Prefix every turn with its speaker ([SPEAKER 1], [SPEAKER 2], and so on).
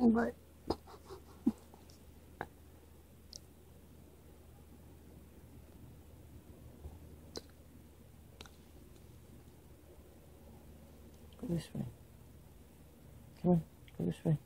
[SPEAKER 1] But
[SPEAKER 2] this way. Come on, go this way.